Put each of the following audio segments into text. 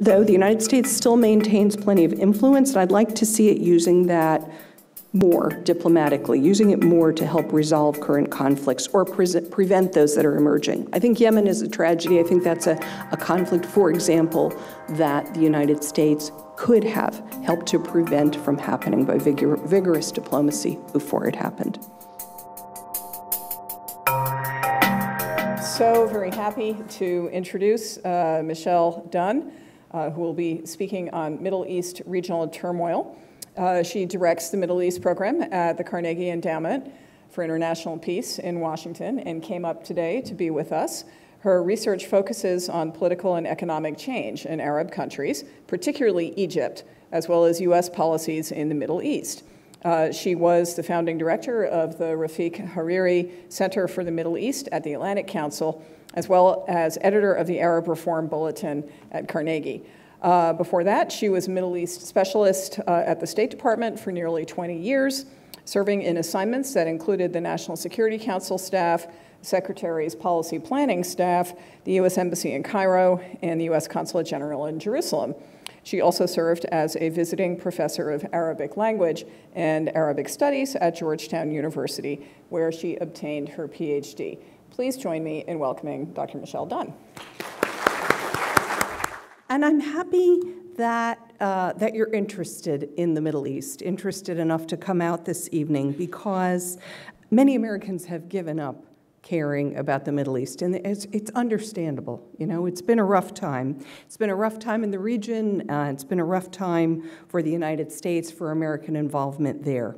though, the United States still maintains plenty of influence, and I'd like to see it using that more diplomatically, using it more to help resolve current conflicts or pre prevent those that are emerging. I think Yemen is a tragedy. I think that's a, a conflict, for example, that the United States could have helped to prevent from happening by vigor vigorous diplomacy before it happened. So very happy to introduce uh, Michele Dunne, who will be speaking on Middle East regional turmoil. Uh, she directs the Middle East program at the Carnegie Endowment for International Peace in Washington and came up today to be with us. Her research focuses on political and economic change in Arab countries, particularly Egypt, as well as U.S. policies in the Middle East. Uh, she was the founding director of the Rafiq Hariri Center for the Middle East at the Atlantic Council, as well as editor of the Arab Reform Bulletin at Carnegie. Uh, before that, she was a Middle East specialist uh, at the State Department for nearly 20 years, serving in assignments that included the National Security Council staff, Secretary's policy planning staff, the U.S. Embassy in Cairo, and the U.S. Consulate General in Jerusalem. She also served as a visiting professor of Arabic language and Arabic studies at Georgetown University, where she obtained her PhD. Please join me in welcoming Dr. Michele Dunne. And I'm happy that, uh, that you're interested in the Middle East, interested enough to come out this evening, because many Americans have given up caring about the Middle East, and it's, it's understandable. You know, it's been a rough time. It's been a rough time in the region. Uh, it's been a rough time for the United States for American involvement there.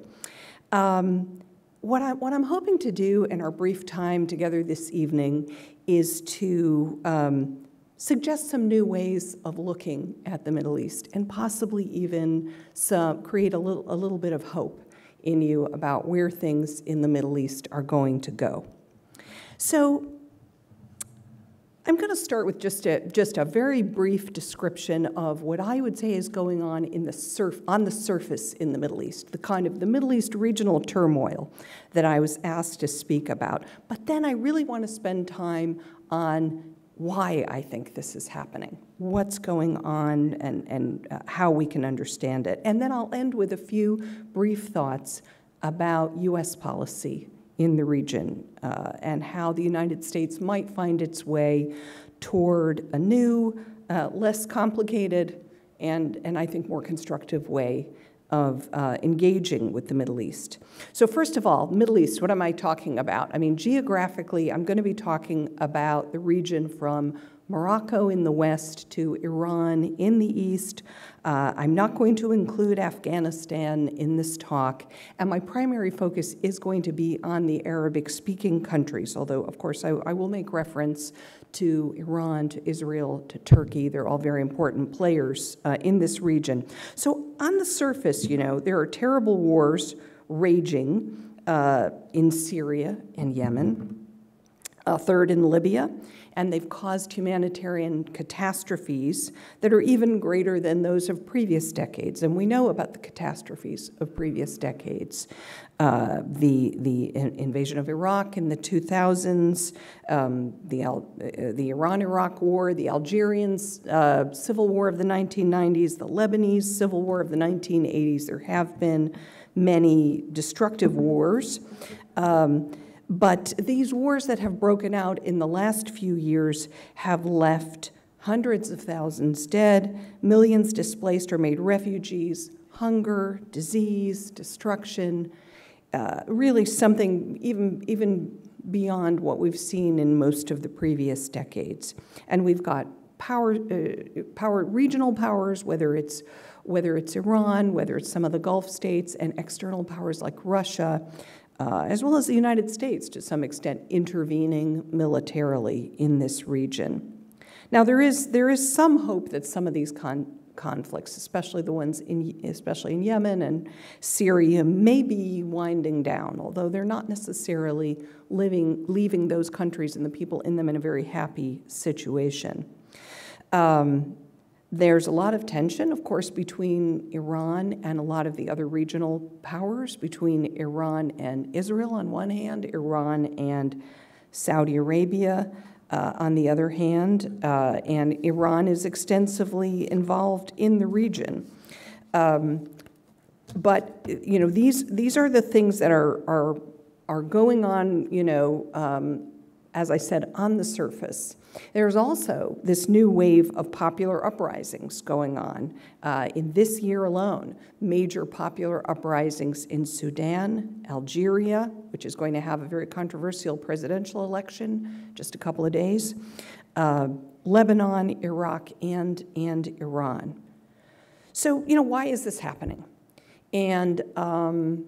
Um, what, I, what I'm hoping to do in our brief time together this evening is to um, suggest some new ways of looking at the Middle East and possibly even some, create a little, a little bit of hope in you about where things in the Middle East are going to go. So I'm going to start with just a, just a very brief description of what I would say is going on in the surf, on the surface in the Middle East, the kind of the Middle East regional turmoil that I was asked to speak about. But then I really want to spend time on why I think this is happening, what's going on, and, and uh, how we can understand it. And then I'll end with a few brief thoughts about U.S. policy in the region uh, and how the United States might find its way toward a new, uh, less complicated, and, and I think more constructive way of uh, engaging with the Middle East. So first of all, Middle East, what am I talking about? I mean, geographically, I'm going to be talking about the region from Morocco in the west to Iran in the east. Uh, I'm not going to include Afghanistan in this talk, and my primary focus is going to be on the Arabic speaking countries, although, of course, I, I will make reference to Iran, to Israel, to Turkey. They're all very important players uh, in this region. So, on the surface, you know, there are terrible wars raging uh, in Syria and Yemen, a third in Libya, and they've caused humanitarian catastrophes that are even greater than those of previous decades. And we know about the catastrophes of previous decades. Uh, the, the invasion of Iraq in the 2000s, um, the, uh, the Iran-Iraq war, the Algerian uh, civil war of the 1990s, the Lebanese civil war of the 1980s. There have been many destructive wars. Um, but these wars that have broken out in the last few years have left hundreds of thousands dead, millions displaced or made refugees, hunger, disease, destruction, uh, really something even, even beyond what we've seen in most of the previous decades. And we've got power, uh, power, regional powers, whether it's, whether it's Iran, whether it's some of the Gulf states, and external powers like Russia, uh, as well as the United States to some extent intervening militarily in this region. Now, there is, there is some hope that some of these con conflicts, especially the ones in, especially in Yemen and Syria, may be winding down, although they're not necessarily living, leaving those countries and the people in them in a very happy situation. Um, there's a lot of tension, of course, between Iran and a lot of the other regional powers, between Iran and Israel on one hand, Iran and Saudi Arabia, uh, on the other hand, uh, and Iran is extensively involved in the region. Um, but you know these these are the things that are are are going on. You know, um, as I said, on the surface. There's also this new wave of popular uprisings going on. Uh, in this year alone, major popular uprisings in Sudan, Algeria, which is going to have a very controversial presidential election just a couple of days, uh, Lebanon, Iraq, and, and Iran. So, you know, why is this happening? And, um,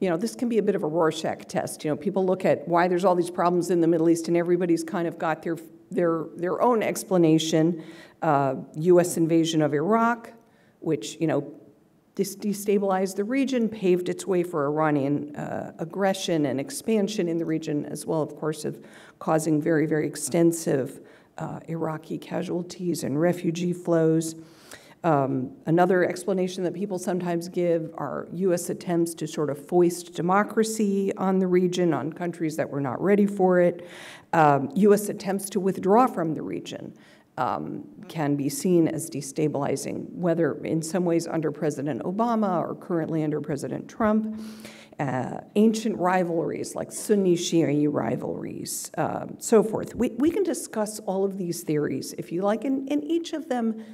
you know, this can be a bit of a Rorschach test. You know, people look at why there's all these problems in the Middle East, and everybody's kind of got their, their, their own explanation. Uh, U.S. invasion of Iraq, which, you know, destabilized the region, paved its way for Iranian uh, aggression and expansion in the region, as well, of course, of causing very, very extensive uh, Iraqi casualties and refugee flows. Um, another explanation that people sometimes give are U.S. attempts to sort of foist democracy on the region, on countries that were not ready for it. Um, U.S. attempts to withdraw from the region um, can be seen as destabilizing, whether in some ways under President Obama or currently under President Trump. Uh, ancient rivalries like Sunni Shia rivalries, uh, so forth. We, we can discuss all of these theories if you like, and, and each of them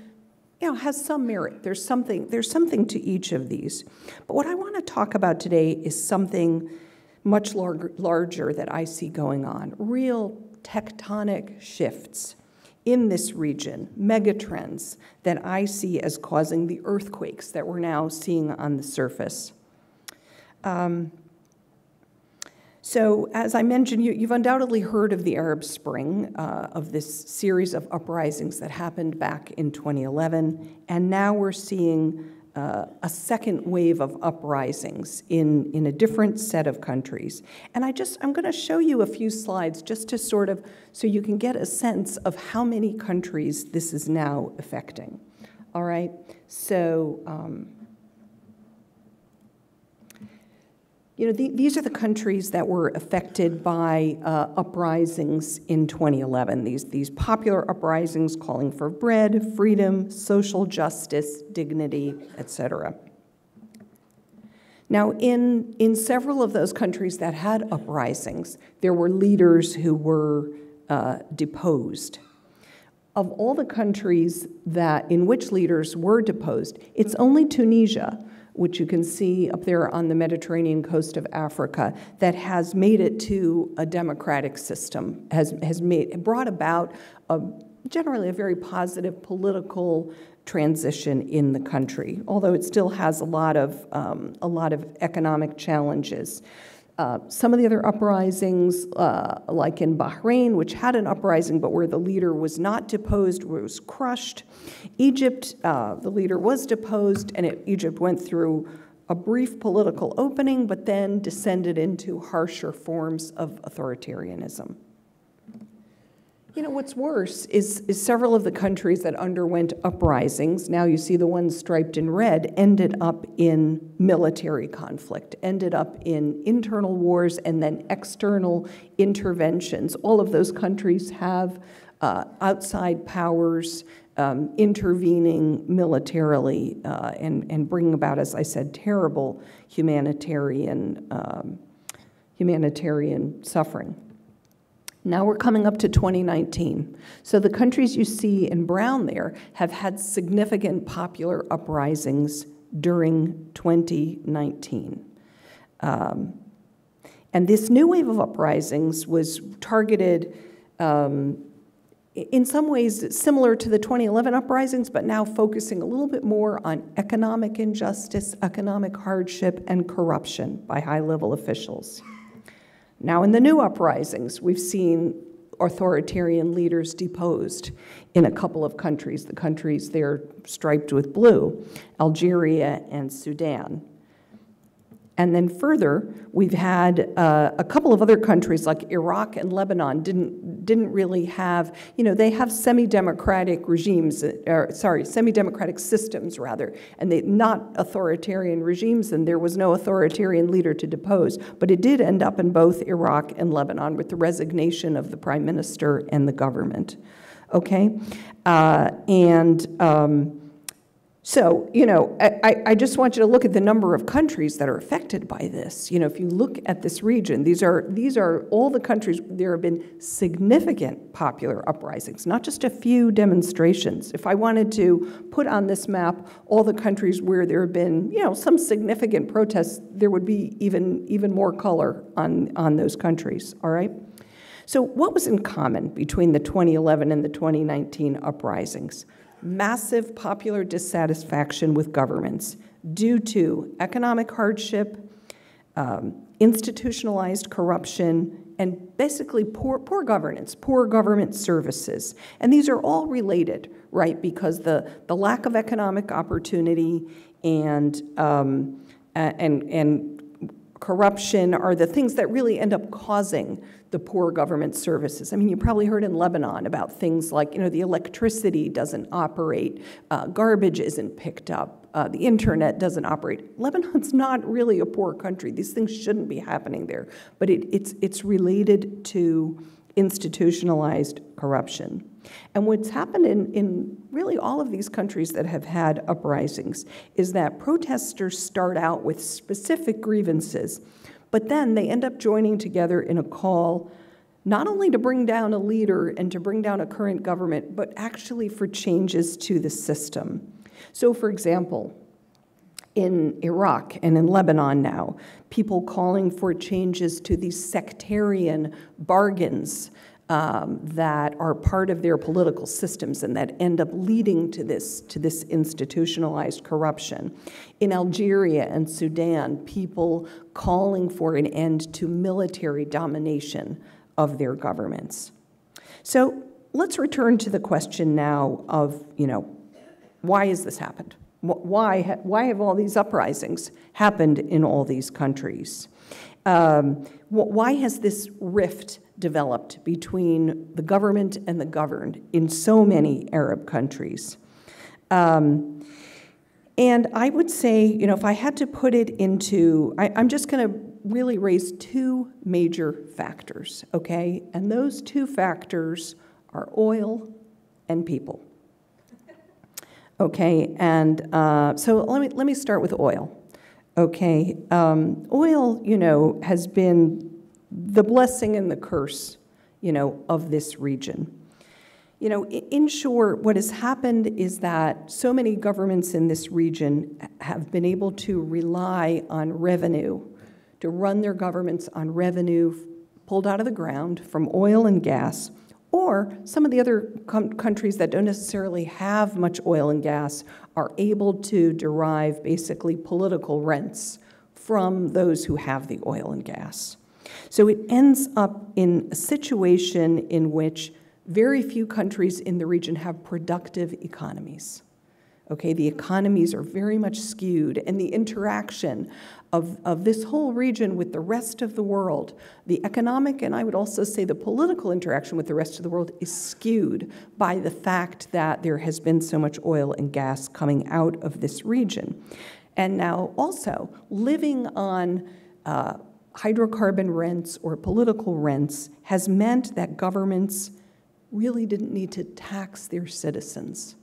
you know, has some merit. There's something, there's something to each of these. But what I want to talk about today is something much larger, larger that I see going on, real tectonic shifts in this region, megatrends that I see as causing the earthquakes that we're now seeing on the surface. Um, so, as I mentioned, you, have undoubtedly heard of the Arab Spring, uh, of this series of uprisings that happened back in 2011, and now we're seeing uh, a second wave of uprisings in, in a different set of countries. And I just, I'm going to show you a few slides just to sort of, so you can get a sense of how many countries this is now affecting. All right, so. Um, You know, the, these are the countries that were affected by uh, uprisings in 2011. These, these popular uprisings calling for bread, freedom, social justice, dignity, etc. Now, in, in several of those countries that had uprisings, there were leaders who were uh, deposed. Of all the countries that, in which leaders were deposed, it's only Tunisia which you can see up there on the Mediterranean coast of Africa, that has made it to a democratic system, has, has made, brought about a, generally a very positive political transition in the country, although it still has a lot of, um, a lot of economic challenges. Uh, some of the other uprisings, uh, like in Bahrain, which had an uprising but where the leader was not deposed, was crushed. Egypt, uh, the leader was deposed, and it, Egypt went through a brief political opening but then descended into harsher forms of authoritarianism. You know, what's worse is, is several of the countries that underwent uprisings, now you see the ones striped in red, ended up in military conflict, ended up in internal wars and then external interventions. All of those countries have uh, outside powers um, intervening militarily uh, and, and bringing about, as I said, terrible humanitarian, um, humanitarian suffering. Now we're coming up to 2019. So the countries you see in brown there have had significant popular uprisings during 2019. Um, and this new wave of uprisings was targeted um, in some ways similar to the 2011 uprisings, but now focusing a little bit more on economic injustice, economic hardship, and corruption by high level officials. Now, in the new uprisings, we've seen authoritarian leaders deposed in a couple of countries, the countries there striped with blue, Algeria and Sudan. And then further, we've had uh, a couple of other countries like Iraq and Lebanon didn't, didn't really have, you know, they have semi-democratic regimes, uh, or sorry, semi-democratic systems rather, and they not authoritarian regimes, and there was no authoritarian leader to depose. But it did end up in both Iraq and Lebanon with the resignation of the prime minister and the government. Okay? Uh, and um, so, you know, I, I just want you to look at the number of countries that are affected by this. You know, if you look at this region, these are, these are all the countries, there have been significant popular uprisings, not just a few demonstrations. If I wanted to put on this map all the countries where there have been, you know, some significant protests, there would be even, even more color on, on those countries, all right? So what was in common between the 2011 and the 2019 uprisings? Massive popular dissatisfaction with governments due to economic hardship, um, institutionalized corruption, and basically poor, poor governance, poor government services. And these are all related, right? Because the, the lack of economic opportunity and, um, and, and corruption are the things that really end up causing the poor government services. I mean, you probably heard in Lebanon about things like, you know, the electricity doesn't operate, uh, garbage isn't picked up, uh, the internet doesn't operate. Lebanon's not really a poor country. These things shouldn't be happening there, but it, it's, it's related to institutionalized corruption. And what's happened in, in really all of these countries that have had uprisings is that protesters start out with specific grievances, but then they end up joining together in a call not only to bring down a leader and to bring down a current government, but actually for changes to the system. So, for example, in Iraq and in Lebanon now, people calling for changes to these sectarian bargains um, that are part of their political systems and that end up leading to this, to this institutionalized corruption. In Algeria and Sudan, people calling for an end to military domination of their governments. So let's return to the question now of, you know, why has this happened? Why, why have all these uprisings happened in all these countries? Um, why has this rift developed between the government and the governed in so many Arab countries. Um, and I would say, you know, if I had to put it into, I, I'm just going to really raise two major factors, okay? And those two factors are oil and people. Okay, and uh, so let me, let me start with oil. Okay, um, oil, you know, has been the blessing and the curse, you know, of this region. You know, in short, what has happened is that so many governments in this region have been able to rely on revenue, to run their governments on revenue pulled out of the ground from oil and gas, or some of the other countries that don't necessarily have much oil and gas are able to derive basically political rents from those who have the oil and gas. So it ends up in a situation in which very few countries in the region have productive economies. Okay, the economies are very much skewed, and the interaction of, of this whole region with the rest of the world, the economic and I would also say the political interaction with the rest of the world is skewed by the fact that there has been so much oil and gas coming out of this region. And now also living on uh, hydrocarbon rents or political rents has meant that governments really didn't need to tax their citizens.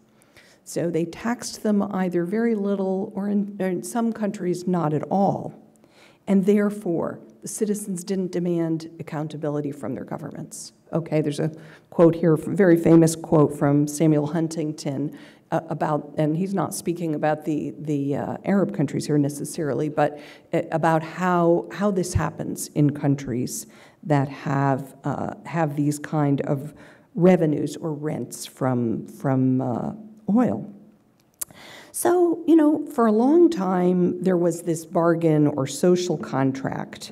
So they taxed them either very little or in, or in, some countries not at all. And therefore, the citizens didn't demand accountability from their governments. Okay, there's a quote here, very famous quote from Samuel Huntington uh, about, and he's not speaking about the, the uh, Arab countries here necessarily, but uh, about how, how this happens in countries that have, uh, have these kind of revenues or rents from, from uh, oil. So, you know, for a long time, there was this bargain or social contract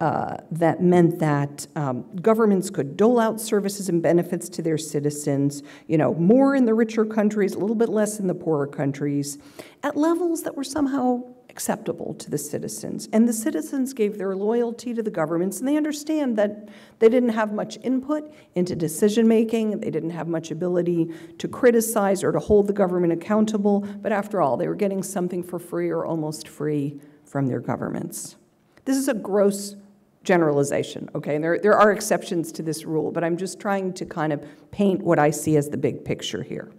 uh, that meant that um, governments could dole out services and benefits to their citizens, you know, more in the richer countries, a little bit less in the poorer countries, at levels that were somehow acceptable to the citizens. And the citizens gave their loyalty to the governments, and they understand that they didn't have much input into decision making, they didn't have much ability to criticize or to hold the government accountable, but after all, they were getting something for free or almost free from their governments. This is a gross generalization, okay? And there, there are exceptions to this rule, but I'm just trying to kind of paint what I see as the big picture here.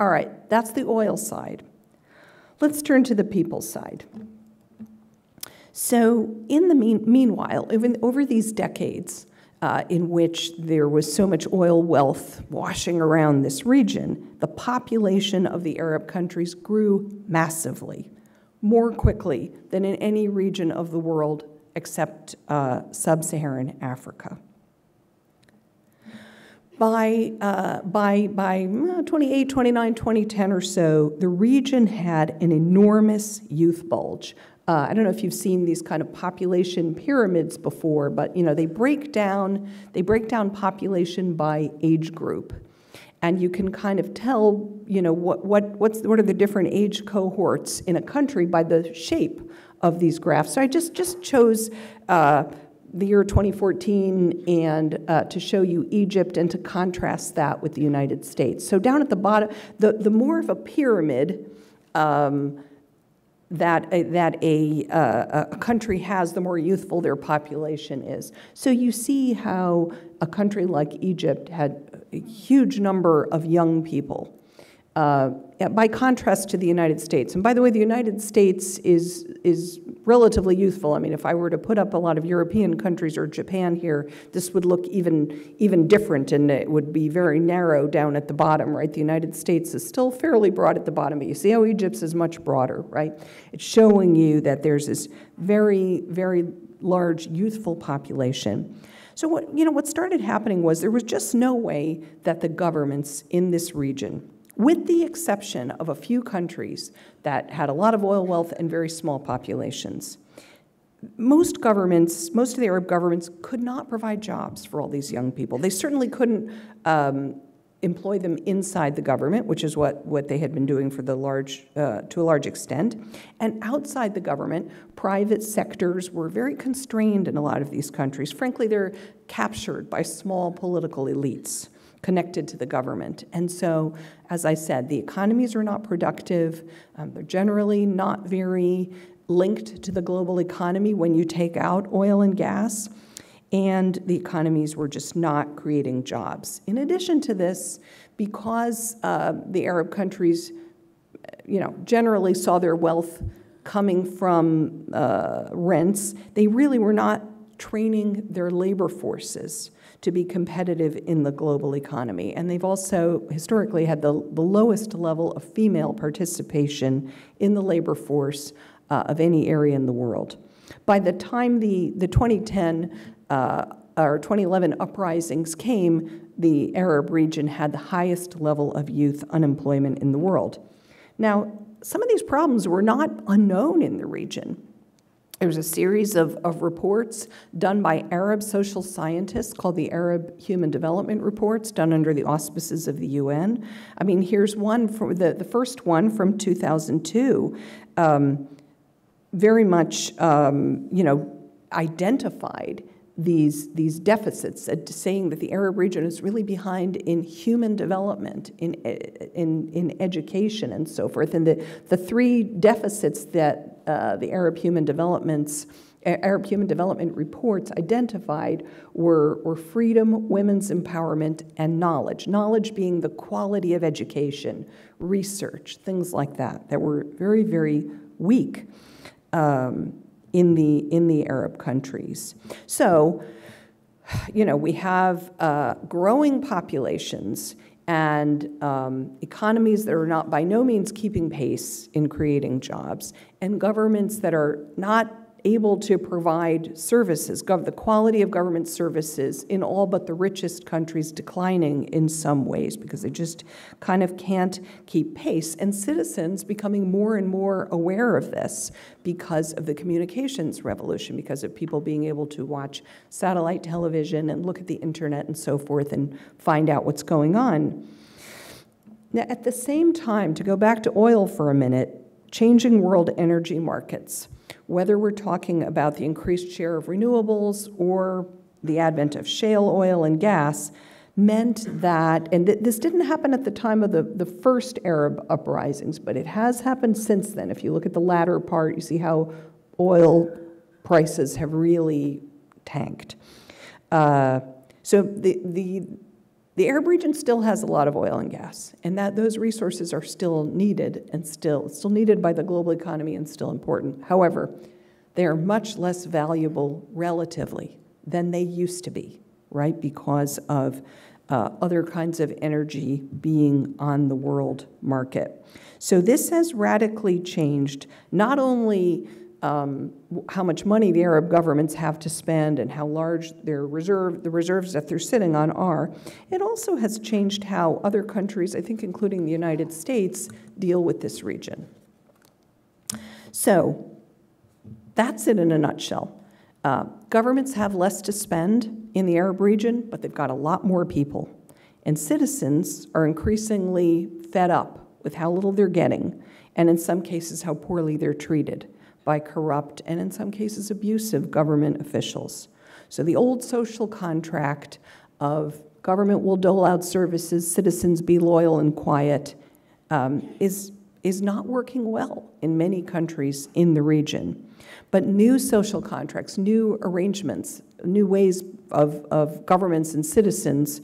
All right, that's the oil side. Let's turn to the people's side. So, in the mean, meanwhile, even over these decades uh, in which there was so much oil wealth washing around this region, the population of the Arab countries grew massively, more quickly than in any region of the world except uh, sub Saharan Africa. By, uh, by, by uh, 28, 29, 2010 or so, the region had an enormous youth bulge. Uh, I don't know if you've seen these kind of population pyramids before, but you know they break down they break down population by age group, and you can kind of tell you know what what what's what are the different age cohorts in a country by the shape of these graphs. So I just, just chose uh, the year 2014 and uh, to show you Egypt and to contrast that with the United States. So down at the bottom, the, the more of a pyramid um, that, a, that a, uh, a country has, the more youthful their population is. So you see how a country like Egypt had a huge number of young people uh, by contrast to the United States. And by the way, the United States is, is relatively youthful. I mean, if I were to put up a lot of European countries or Japan here, this would look even, even different and it would be very narrow down at the bottom, right? The United States is still fairly broad at the bottom, but you see how Egypt's is much broader, right? It's showing you that there's this very, very large youthful population. So what, you know, what started happening was there was just no way that the governments in this region with the exception of a few countries that had a lot of oil wealth and very small populations. Most governments, most of the Arab governments, could not provide jobs for all these young people. They certainly couldn't um, employ them inside the government, which is what, what they had been doing for the large, uh, to a large extent. And outside the government, private sectors were very constrained in a lot of these countries. Frankly, they're captured by small political elites connected to the government. And so, as I said, the economies are not productive. Um, they're generally not very linked to the global economy when you take out oil and gas. And the economies were just not creating jobs. In addition to this, because uh, the Arab countries, you know, generally saw their wealth coming from uh, rents, they really were not training their labor forces to be competitive in the global economy. And they've also historically had the, the lowest level of female participation in the labor force uh, of any area in the world. By the time the, the 2010 uh, or 2011 uprisings came, the Arab region had the highest level of youth unemployment in the world. Now, some of these problems were not unknown in the region. There was a series of, of reports done by Arab social scientists called the Arab Human Development Reports, done under the auspices of the UN. I mean, here's one from the, the first one from 2002, um, very much, um, you know, identified these, these deficits, uh, saying that the Arab region is really behind in human development, in, in, in education, and so forth. And the, the three deficits that uh, the Arab Human Developments Arab Human Development reports identified were, were freedom, women's empowerment, and knowledge. Knowledge being the quality of education, research, things like that, that were very, very weak. Um, in the, in the Arab countries. So, you know, we have uh, growing populations and um, economies that are not by no means keeping pace in creating jobs, and governments that are not able to provide services, the quality of government services in all but the richest countries declining in some ways because they just kind of can't keep pace. And citizens becoming more and more aware of this because of the communications revolution, because of people being able to watch satellite television and look at the internet and so forth and find out what's going on. Now, at the same time, to go back to oil for a minute, changing world energy markets whether we're talking about the increased share of renewables or the advent of shale oil and gas, meant that, and th- this didn't happen at the time of the, the first Arab uprisings, but it has happened since then. If you look at the latter part, you see how oil prices have really tanked. Uh, so the, the, the Arab region still has a lot of oil and gas, and that those resources are still needed and still still needed by the global economy and still important. However, they are much less valuable relatively than they used to be, right? Because of uh, other kinds of energy being on the world market. So this has radically changed not only um, how much money the Arab governments have to spend and how large their reserve, the reserves that they're sitting on are, it also has changed how other countries, I think including the United States, deal with this region. So that's it in a nutshell. Uh, governments have less to spend in the Arab region, but they've got a lot more people. And citizens are increasingly fed up with how little they're getting, and in some cases, how poorly they're treated by corrupt and, in some cases, abusive government officials. So the old social contract of government will dole out services, citizens be loyal and quiet, um, is, is not working well in many countries in the region. But new social contracts, new arrangements, new ways of, of governments and citizens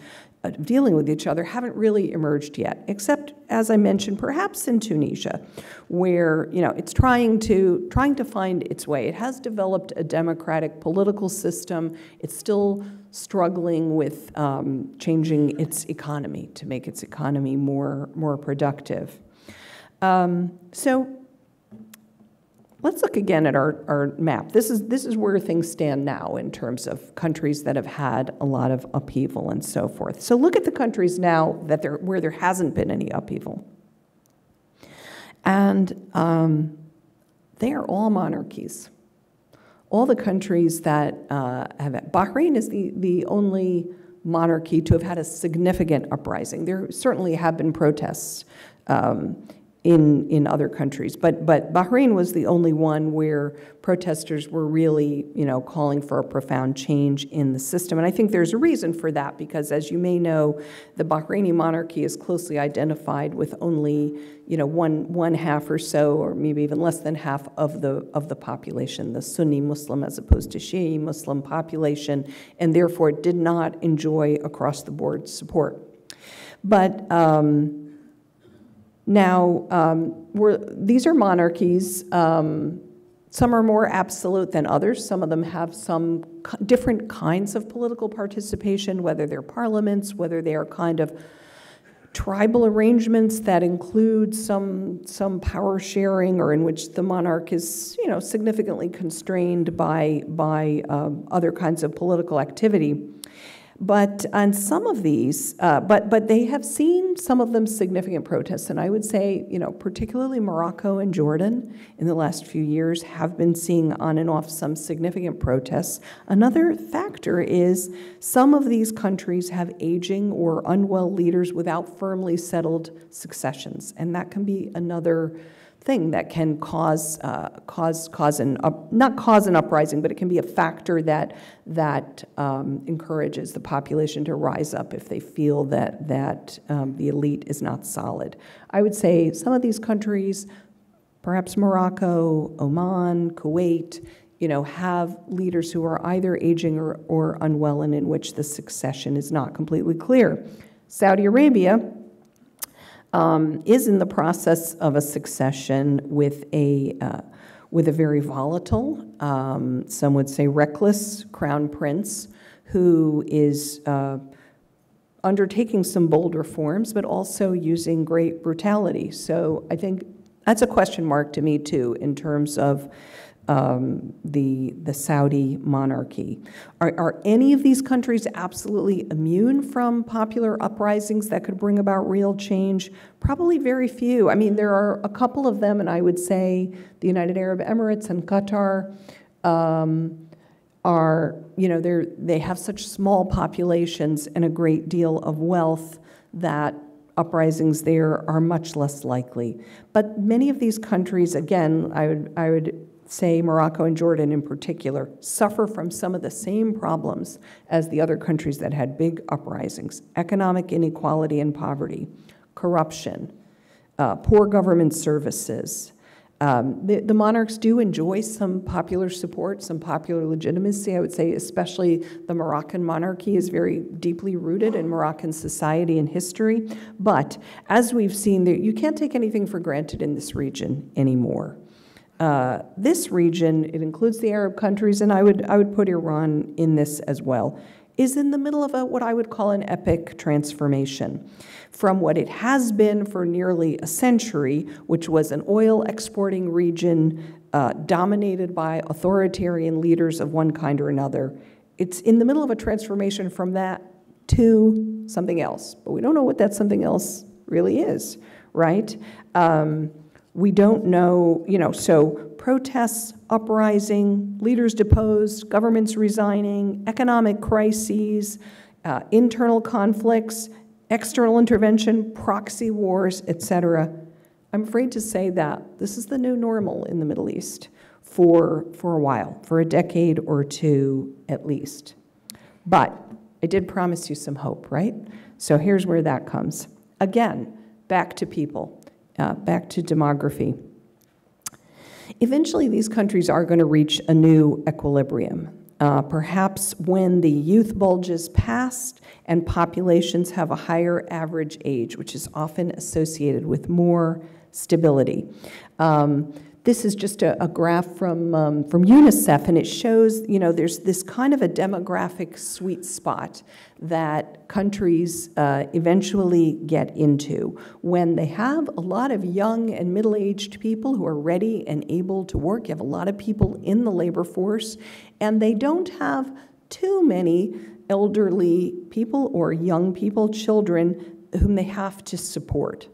dealing with each other haven't really emerged yet, except, as I mentioned, perhaps in Tunisia, where you know it's trying to trying to find its way. It has developed a democratic political system. It's still struggling with um, changing its economy to make its economy more more productive. Um, so Let's look again at our, our map. This is, this is where things stand now in terms of countries that have had a lot of upheaval and so forth. So look at the countries now that there, where there hasn't been any upheaval. And um, they are all monarchies. All the countries that uh, have, Bahrain is the, the only monarchy to have had a significant uprising. There certainly have been protests um, in, in other countries. But, but Bahrain was the only one where protesters were really, you know, calling for a profound change in the system. And I think there's a reason for that because, as you may know, the Bahraini monarchy is closely identified with only, you know, one, one half or so, or maybe even less than half of the, of the population, the Sunni Muslim as opposed to Shi'i Muslim population, and therefore did not enjoy across the board support. But um, now, um, these are monarchies. Um, some are more absolute than others. Some of them have some different kinds of political participation, whether they're parliaments, whether they are kind of tribal arrangements that include some some power sharing, or in which the monarch is, you know, significantly constrained by by um, other kinds of political activity. But on some of these, uh, but, but they have seen some of them significant protests. And I would say, you know, particularly Morocco and Jordan in the last few years have been seeing on and off some significant protests. Another factor is some of these countries have aging or unwell leaders without firmly settled successions. And that can be another thing that can cause uh, cause cause an not cause an uprising, but it can be a factor that that um, encourages the population to rise up if they feel that that um, the elite is not solid. I would say some of these countries, perhaps Morocco, Oman, Kuwait, you know, have leaders who are either aging or, or unwell and in which the succession is not completely clear. Saudi Arabia um, is in the process of a succession with a uh, with a very volatile, um, some would say reckless crown prince who is uh, undertaking some bold reforms, but also using great brutality. So I think that's a question mark to me too, in terms of um, the, the Saudi monarchy. Are, are any of these countries absolutely immune from popular uprisings that could bring about real change? Probably very few. I mean, there are a couple of them, and I would say the United Arab Emirates and Qatar um, are, you know, they're, they have such small populations and a great deal of wealth that uprisings there are much less likely. But many of these countries, again, I would, I would say Morocco and Jordan in particular, suffer from some of the same problems as the other countries that had big uprisings economic inequality and poverty, corruption, uh, poor government services. Um, the, the, monarchs do enjoy some popular support, some popular legitimacy. I would say, especially the Moroccan monarchy is very deeply rooted in Moroccan society and history. But as we've seen, you can't take anything for granted in this region anymore. Uh, this region, it includes the Arab countries, and I would, I would put Iran in this as well, is in the middle of a, what I would call an epic transformation. From what it has been for nearly a century, which was an oil exporting region uh, dominated by authoritarian leaders of one kind or another, it's in the middle of a transformation from that to something else. But we don't know what that something else really is, right? Um, we don't know, you know, so protests, uprising, leaders deposed, governments resigning, economic crises, uh, internal conflicts, external intervention, proxy wars, etc. I'm afraid to say that this is the new normal in the Middle East for, for a while, for a decade or two at least. But I did promise you some hope, right? So here's where that comes. Again, back to people uh, back to demography. Eventually, these countries are going to reach a new equilibrium. Uh, perhaps when the youth bulges past and populations have a higher average age, which is often associated with more stability. Um, this is just a, a graph from, um, from UNICEF, and it shows, you know, there's this kind of a demographic sweet spot that countries uh, eventually get into when they have a lot of young and middle aged people who are ready and able to work. You have a lot of people in the labor force, and they don't have too many elderly people or young people, children, whom they have to support.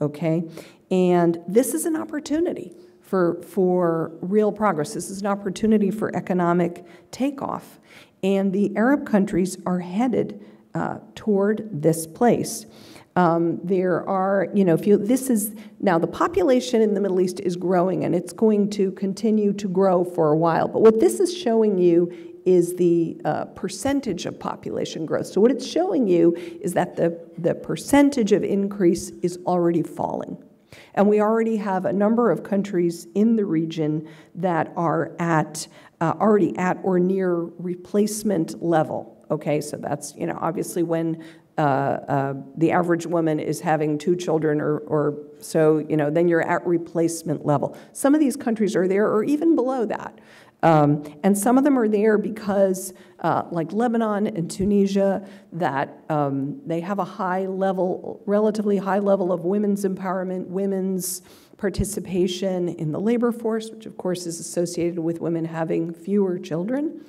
Okay? And this is an opportunity for, for real progress. This is an opportunity for economic takeoff. And the Arab countries are headed uh, toward this place. Um, there are, you know, if you, this is, now the population in the Middle East is growing and it's going to continue to grow for a while. But what this is showing you is the uh, percentage of population growth. So what it's showing you is that the, the percentage of increase is already falling. And we already have a number of countries in the region that are at uh, already at or near replacement level. Okay, so that's you know obviously when uh, uh, the average woman is having two children or, or so, you know, then you're at replacement level. Some of these countries are there or even below that. Um, and some of them are there because, uh, like Lebanon and Tunisia, that um, they have a high level, relatively high level of women's empowerment, women's participation in the labor force, which of course is associated with women having fewer children.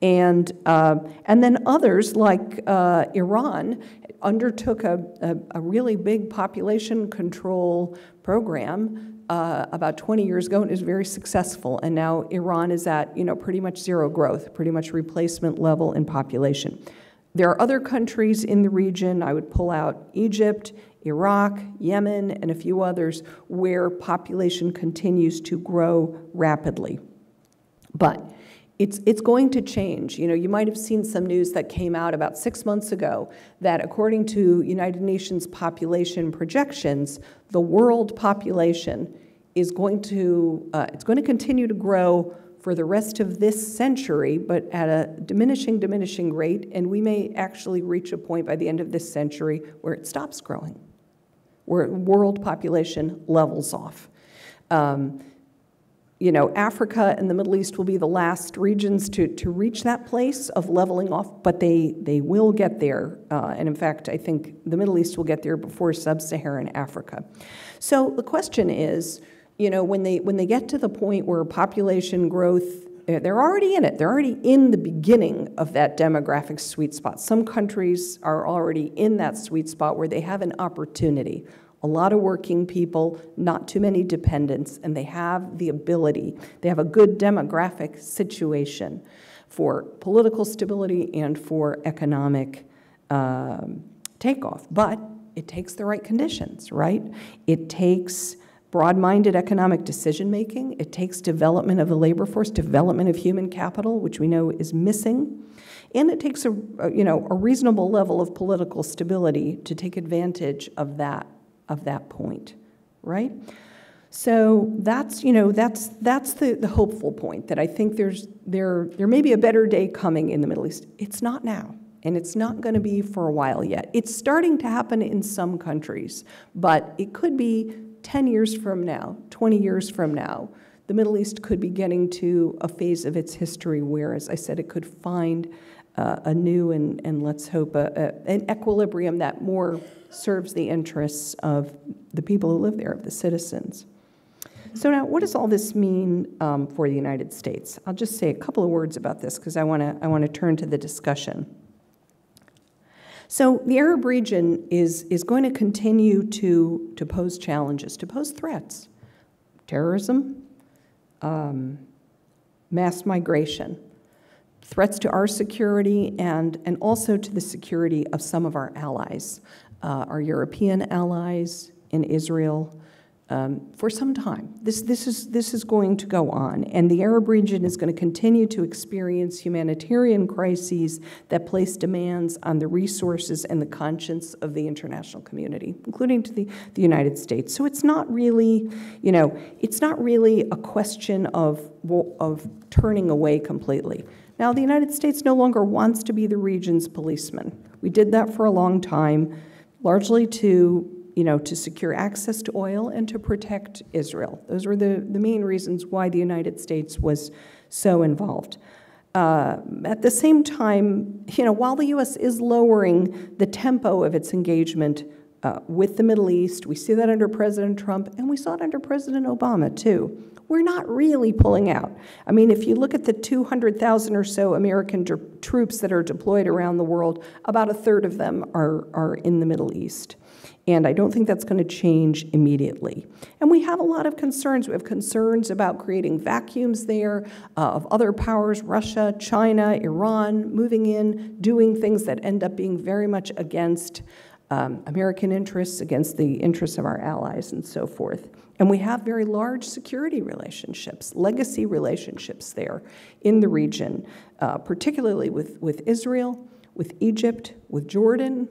And, uh, and then others, like uh, Iran, undertook a, a, a really big population control program uh, about 20 years ago and is very successful. And now Iran is at you know pretty much zero growth, pretty much replacement level in population. There are other countries in the region. I would pull out Egypt, Iraq, Yemen, and a few others where population continues to grow rapidly. But it's, it's going to change. You know, you might have seen some news that came out about six months ago that according to United Nations population projections, the world population is going to, uh, it's going to continue to grow for the rest of this century, but at a diminishing, diminishing rate, and we may actually reach a point by the end of this century where it stops growing, where world population levels off. Um, you know, Africa and the Middle East will be the last regions to, to reach that place of leveling off, but they, they will get there. Uh, and in fact, I think the Middle East will get there before sub Saharan Africa. So the question is you know, when they, when they get to the point where population growth, they're already in it. They're already in the beginning of that demographic sweet spot. Some countries are already in that sweet spot where they have an opportunity. A lot of working people, not too many dependents, and they have the ability, they have a good demographic situation for political stability and for economic um, takeoff. But it takes the right conditions, right? It takes broad-minded economic decision-making. It takes development of the labor force, development of human capital, which we know is missing. And it takes a, you know, a reasonable level of political stability to take advantage of that, of that point, right? So that's, you know, that's, that's the, the hopeful point, that I think there's, there, there may be a better day coming in the Middle East. It's not now, and it's not going to be for a while yet. It's starting to happen in some countries, but it could be 10 years from now, 20 years from now, the Middle East could be getting to a phase of its history where, as I said, it could find uh, a new and, and let's hope a, a, an equilibrium that more serves the interests of the people who live there, of the citizens. So now, what does all this mean um, for the United States? I'll just say a couple of words about this because I want to I want to turn to the discussion. So the Arab region is, is going to continue to, to pose challenges, to pose threats. Terrorism, um, mass migration, threats to our security and, and also to the security of some of our allies, uh, our European allies in Israel, um, for some time. This, this, is, this is going to go on, and the Arab region is going to continue to experience humanitarian crises that place demands on the resources and the conscience of the international community, including to the, the United States. So it's not really, you know, it's not really a question of, of turning away completely. Now, the United States no longer wants to be the region's policeman. We did that for a long time, largely to you know, to secure access to oil and to protect Israel. Those were the, the main reasons why the United States was so involved. Uh, at the same time, you know, while the U.S. is lowering the tempo of its engagement uh, with the Middle East, we see that under President Trump, and we saw it under President Obama, too. We're not really pulling out. I mean, if you look at the 200,000 or so American troops that are deployed around the world, about a third of them are, are in the Middle East. And I don't think that's going to change immediately. And we have a lot of concerns. We have concerns about creating vacuums there uh, of other powers, Russia, China, Iran, moving in, doing things that end up being very much against um, American interests, against the interests of our allies, and so forth. And we have very large security relationships, legacy relationships there in the region, uh, particularly with, with Israel, with Egypt, with Jordan,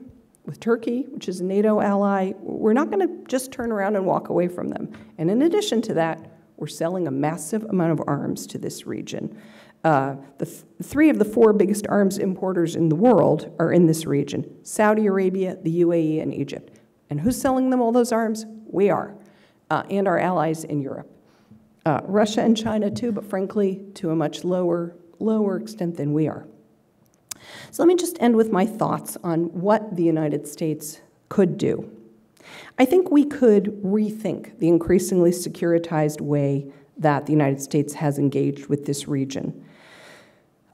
with Turkey, which is a NATO ally, we're not going to just turn around and walk away from them. And in addition to that, we're selling a massive amount of arms to this region. Uh, the th three of the four biggest arms importers in the world are in this region Saudi Arabia, the UAE, and Egypt. And who's selling them all those arms? We are, uh, and our allies in Europe. Uh, Russia and China, too, but frankly, to a much lower, lower extent than we are. So let me just end with my thoughts on what the United States could do. I think we could rethink the increasingly securitized way that the United States has engaged with this region.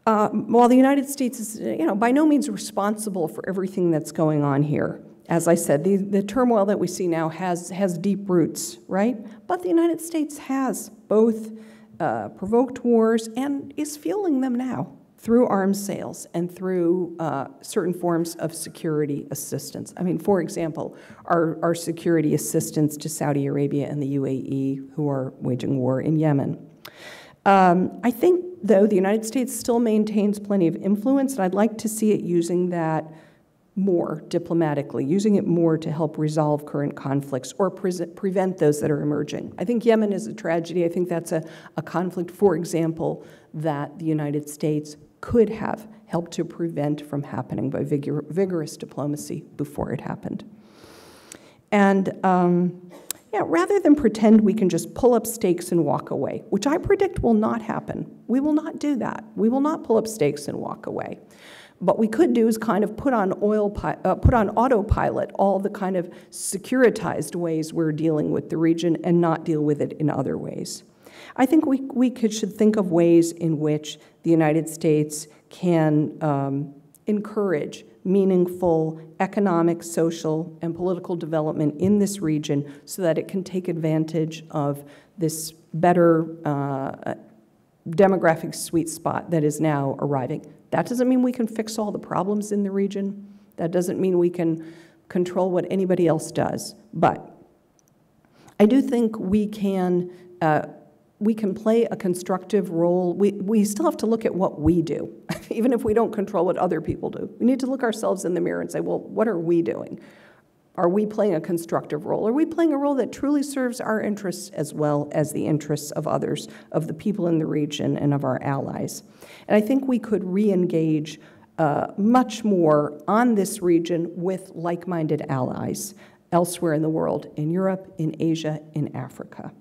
Uh, while the United States is, you know, by no means responsible for everything that's going on here, as I said, the, the turmoil that we see now has, has deep roots, right? But the United States has both uh, provoked wars and is fueling them now through arms sales and through uh, certain forms of security assistance. I mean, for example, our, our security assistance to Saudi Arabia and the UAE, who are waging war in Yemen. Um, I think, though, the United States still maintains plenty of influence, and I'd like to see it using that more diplomatically, using it more to help resolve current conflicts or pre prevent those that are emerging. I think Yemen is a tragedy. I think that's a, a conflict, for example, that the United States could have helped to prevent from happening by vigor vigorous diplomacy before it happened. And um, yeah, rather than pretend we can just pull up stakes and walk away, which I predict will not happen, we will not do that. We will not pull up stakes and walk away. what we could do is kind of put on oil, uh, put on autopilot all the kind of securitized ways we're dealing with the region and not deal with it in other ways. I think we, we could, should think of ways in which the United States can um, encourage meaningful economic, social, and political development in this region so that it can take advantage of this better uh, demographic sweet spot that is now arriving. That doesn't mean we can fix all the problems in the region. That doesn't mean we can control what anybody else does. But I do think we can uh, we can play a constructive role. We, we still have to look at what we do, even if we don't control what other people do. We need to look ourselves in the mirror and say, well, what are we doing? Are we playing a constructive role? Are we playing a role that truly serves our interests as well as the interests of others, of the people in the region, and of our allies? And I think we could re engage uh, much more on this region with like minded allies elsewhere in the world, in Europe, in Asia, in Africa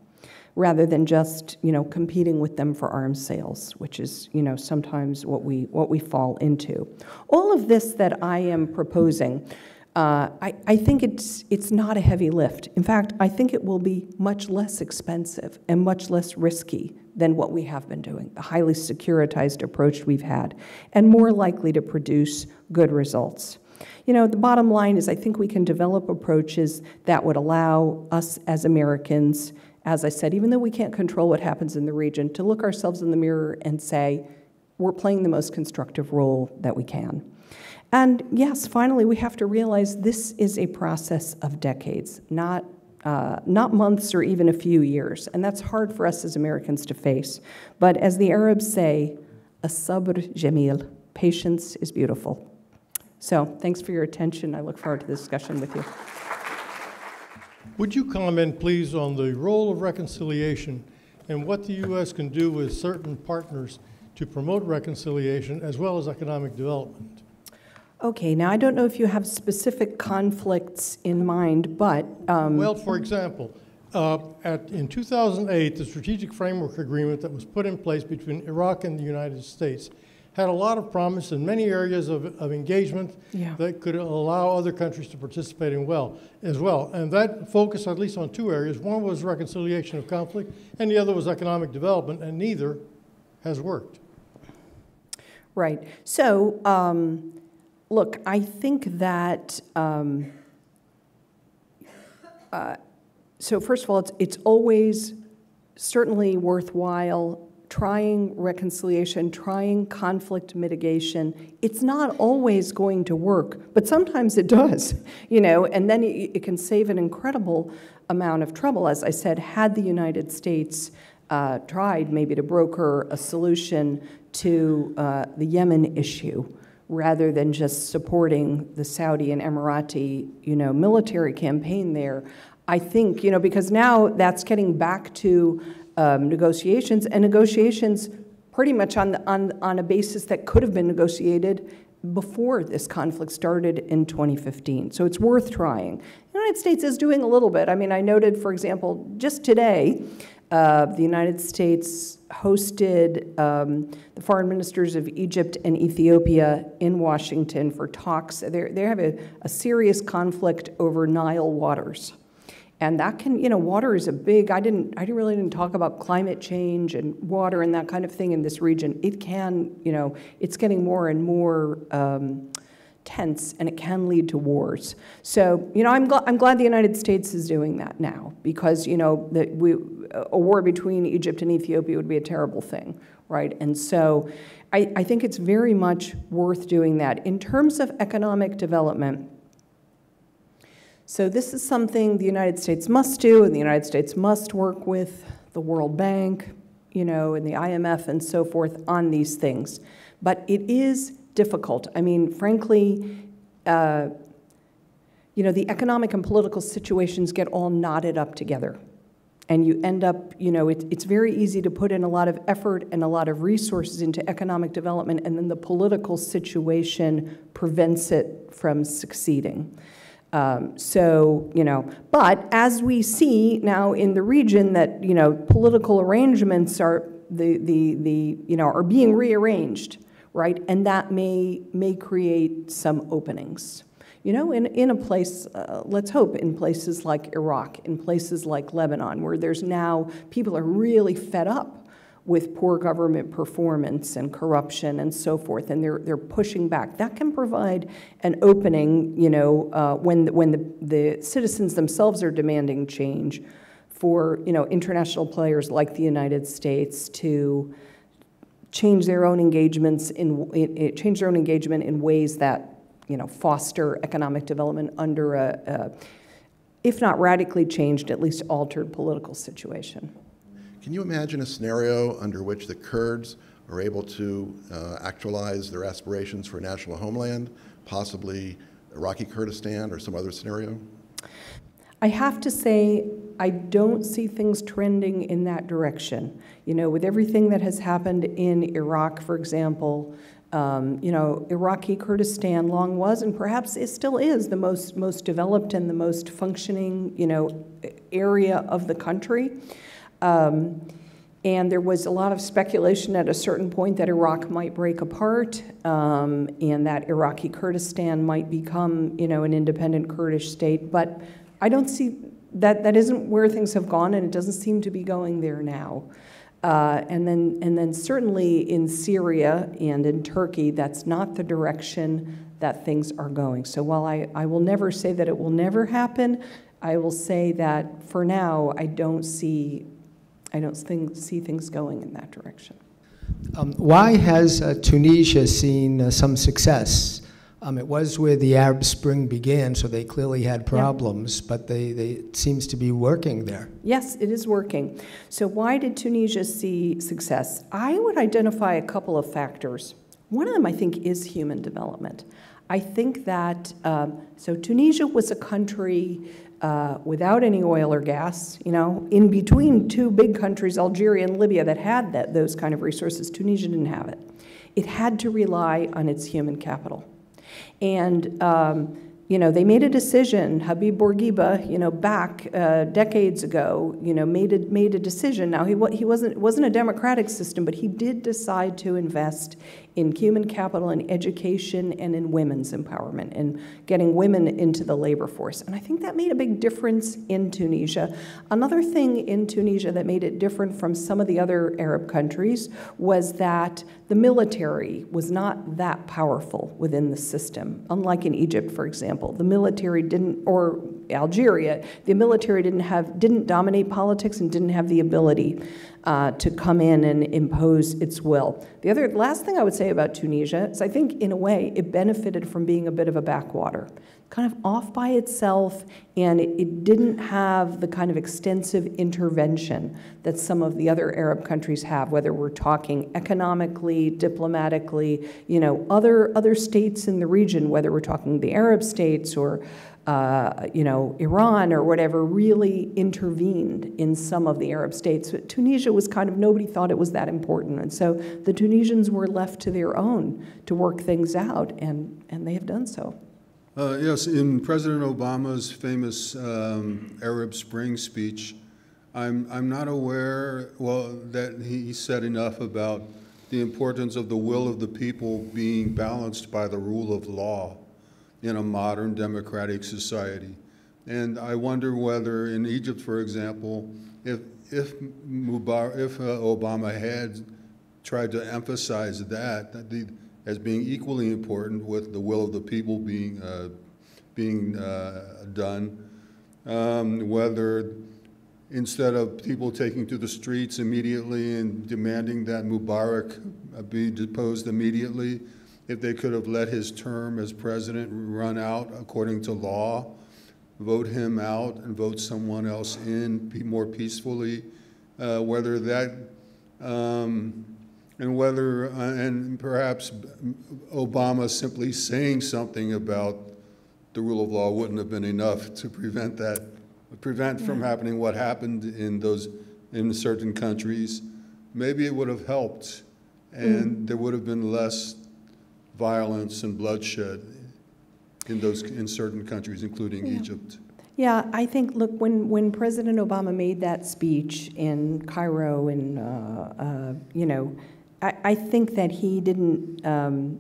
rather than just you know competing with them for arms sales, which is you know sometimes what we what we fall into. All of this that I am proposing. Uh, I, I think it's, it's not a heavy lift. In fact, I think it will be much less expensive and much less risky than what we have been doing, the highly securitized approach we've had, and more likely to produce good results. You know, the bottom line is I think we can develop approaches that would allow us as Americans as I said, even though we can't control what happens in the region, to look ourselves in the mirror and say, we're playing the most constructive role that we can. And yes, finally, we have to realize this is a process of decades, not, uh, not months or even a few years. And that's hard for us as Americans to face. But as the Arabs say, as-sabr jamil, patience is beautiful. So thanks for your attention. I look forward to the discussion with you. Would you comment, please, on the role of reconciliation and what the U.S. can do with certain partners to promote reconciliation as well as economic development? Okay, now I don't know if you have specific conflicts in mind, but. Um, well, for example, uh, at, in 2008, the Strategic Framework Agreement that was put in place between Iraq and the United States had a lot of promise in many areas of, of engagement yeah. that could allow other countries to participate in well as well. And that focused at least on two areas. One was reconciliation of conflict, and the other was economic development, and neither has worked. Right. So, um, look, I think that. Um, uh, so first of all, it's, it's always certainly worthwhile trying reconciliation, trying conflict mitigation, it's not always going to work, but sometimes it does, you know, and then it, it can save an incredible amount of trouble. As I said, had the United States uh, tried maybe to broker a solution to uh, the Yemen issue, rather than just supporting the Saudi and Emirati, you know, military campaign there, I think, you know, because now that's getting back to um, negotiations, and negotiations pretty much on, the, on, on a basis that could have been negotiated before this conflict started in 2015. So it's worth trying. The United States is doing a little bit. I mean, I noted, for example, just today, uh, the United States hosted um, the foreign ministers of Egypt and Ethiopia in Washington for talks. They're, they have a, a serious conflict over Nile waters and that can you know water is a big i didn't i really didn't talk about climate change and water and that kind of thing in this region. It can you know it's getting more and more um, tense and it can lead to wars. So you know i'm, gl- I'm glad the united states is doing that now because you know that we a war between egypt and ethiopia would be a terrible thing right? And so I, I think it's very much worth doing that. In terms of economic development so this is something the United States must do, and the United States must work with the World Bank, you know, and the IMF and so forth on these things. But it is difficult. I mean, frankly, uh, you know, the economic and political situations get all knotted up together. And you end up, you know, it, it's very easy to put in a lot of effort and a lot of resources into economic development, and then the political situation prevents it from succeeding. Um, so, you know, but as we see now in the region that, you know, political arrangements are, the, the, the, you know, are being rearranged, right? And that may, may create some openings. You know, in, in a place, uh, let's hope, in places like Iraq, in places like Lebanon, where there's now, people are really fed up with poor government performance and corruption and so forth, and they're, they're pushing back. That can provide an opening, you know, uh, when, when the, the citizens themselves are demanding change for, you know, international players like the United States to change their own engagements in, in change their own engagement in ways that you know, foster economic development under a, a, if not radically changed, at least altered political situation. Can you imagine a scenario under which the Kurds are able to uh, actualize their aspirations for a national homeland, possibly Iraqi Kurdistan or some other scenario? I have to say, I don't see things trending in that direction. You know, with everything that has happened in Iraq, for example, um, you know, Iraqi Kurdistan long was, and perhaps it still is, the most, most developed and the most functioning, you know, area of the country. Um, and there was a lot of speculation at a certain point that Iraq might break apart um, and that Iraqi Kurdistan might become, you know, an independent Kurdish state. But I don't see that that isn't where things have gone, and it doesn't seem to be going there now. Uh, and then, and then certainly in Syria and in Turkey, that's not the direction that things are going. So while I, I will never say that it will never happen, I will say that for now, I don't see, I don't think, see things going in that direction. Um, why has uh, Tunisia seen uh, some success um, it was where the Arab Spring began, so they clearly had problems, yeah. but they, they, it seems to be working there. Yes, it is working. So, why did Tunisia see success? I would identify a couple of factors. One of them, I think, is human development. I think that, um, so Tunisia was a country uh, without any oil or gas, you know, in between two big countries, Algeria and Libya, that had that, those kind of resources. Tunisia didn't have it. It had to rely on its human capital. And um, you know, they made a decision. Habib Bourguiba, you know, back uh, decades ago, you know, made a made a decision. Now he what he wasn't wasn't a democratic system, but he did decide to invest in human capital and education and in women's empowerment and getting women into the labor force. And I think that made a big difference in Tunisia. Another thing in Tunisia that made it different from some of the other Arab countries was that the military was not that powerful within the system. Unlike in Egypt, for example, the military didn't, or Algeria, the military didn't have, didn't dominate politics and didn't have the ability uh, to come in and impose its will. The other last thing I would say about Tunisia is I think in a way it benefited from being a bit of a backwater, kind of off by itself, and it, it didn't have the kind of extensive intervention that some of the other Arab countries have, whether we're talking economically, diplomatically, you know, other other states in the region, whether we're talking the Arab states or uh, you know, Iran or whatever really intervened in some of the Arab states. But Tunisia was kind of, nobody thought it was that important. And so the Tunisians were left to their own to work things out, and, and they have done so. Uh, yes, in President Obama's famous um, Arab Spring speech, I'm, I'm not aware, well, that he said enough about the importance of the will of the people being balanced by the rule of law in a modern democratic society. And I wonder whether in Egypt, for example, if, if, if uh, Obama had tried to emphasize that, that the, as being equally important with the will of the people being, uh, being uh, done, um, whether instead of people taking to the streets immediately and demanding that Mubarak be deposed immediately, if they could have let his term as president run out according to law, vote him out and vote someone else in more peacefully, uh, whether that, um, and whether, uh, and perhaps Obama simply saying something about the rule of law wouldn't have been enough to prevent that, prevent from happening what happened in those, in certain countries. Maybe it would have helped and mm. there would have been less violence and bloodshed in those in certain countries, including yeah. Egypt. Yeah, I think, look, when, when President Obama made that speech in Cairo, and, uh, uh, you know, I, I think that he didn't, um,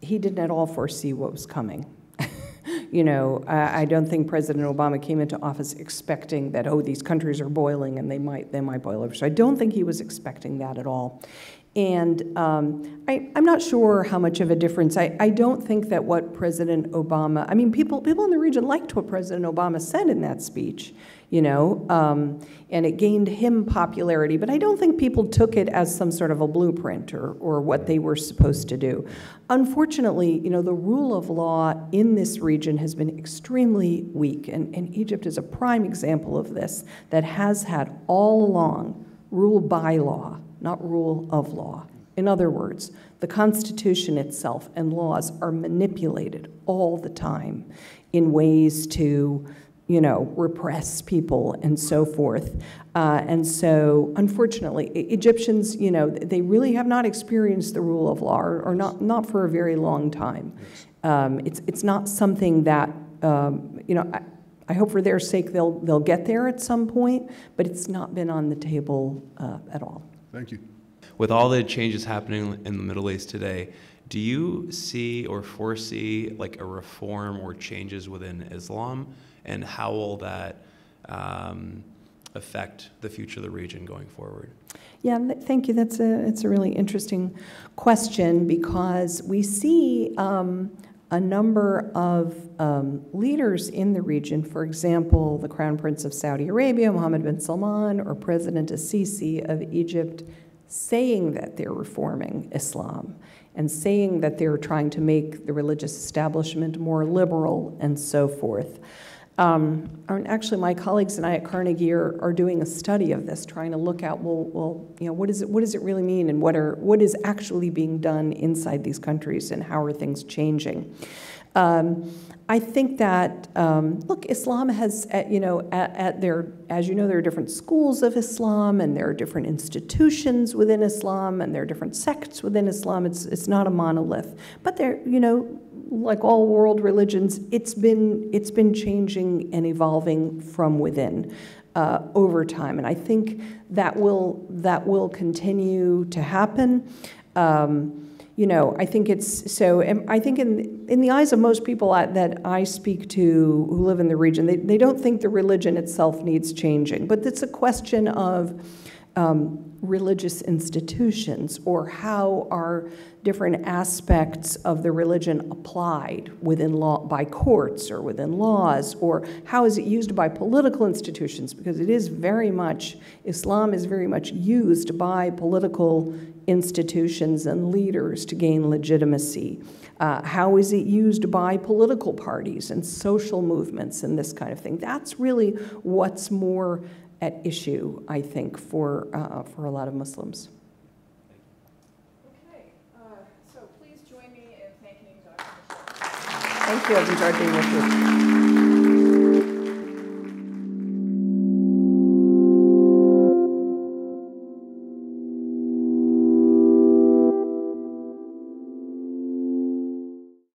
he didn't at all foresee what was coming. you know, I, I don't think President Obama came into office expecting that, oh, these countries are boiling and they might, they might boil over. So I don't think he was expecting that at all. And um, I, am not sure how much of a difference. I, I don't think that what President Obama, I mean, people, people in the region liked what President Obama said in that speech, you know, um, and it gained him popularity, but I don't think people took it as some sort of a blueprint or, or what they were supposed to do. Unfortunately, you know, the rule of law in this region has been extremely weak, and, and Egypt is a prime example of this that has had all along rule by law not rule of law. In other words, the Constitution itself and laws are manipulated all the time in ways to, you know, repress people and so forth. Uh, and so, unfortunately, Egyptians, you know, they really have not experienced the rule of law, or, or not, not for a very long time. Um, it's, it's not something that, um, you know, I, I, hope for their sake they'll, they'll get there at some point, but it's not been on the table uh, at all. Thank you. With all the changes happening in the Middle East today, do you see or foresee like a reform or changes within Islam, and how will that um, affect the future of the region going forward? Yeah, thank you. That's a it's a really interesting question because we see. Um, a number of um, leaders in the region, for example, the Crown Prince of Saudi Arabia, Mohammed bin Salman, or President al-Sisi of Egypt, saying that they're reforming Islam and saying that they're trying to make the religious establishment more liberal and so forth. Um, actually, my colleagues and I at Carnegie are, are, doing a study of this, trying to look at well, well, you know, what is it? What does it really mean, and what are what is actually being done inside these countries, and how are things changing? Um, I think that um, look, Islam has, at, you know, at, at, their, as you know, there are different schools of Islam, and there are different institutions within Islam, and there are different sects within Islam. It's it's not a monolith, but there, you know, like all world religions, it's been, it's been changing and evolving from within uh, over time. And I think that will, that will continue to happen. Um, you know, I think it's so. I think in in the eyes of most people that I speak to who live in the region, they, they don't think the religion itself needs changing, but it's a question of um, religious institutions or how are different aspects of the religion applied within law by courts or within laws? Or how is it used by political institutions? Because it is very much islam is very much used by political institutions and leaders to gain legitimacy. Uh, how is it used by political parties and social movements and this kind of thing? That's really what's more at issue i think for uh, for a lot of muslims Okay. So Thank you. I've enjoyed being with you.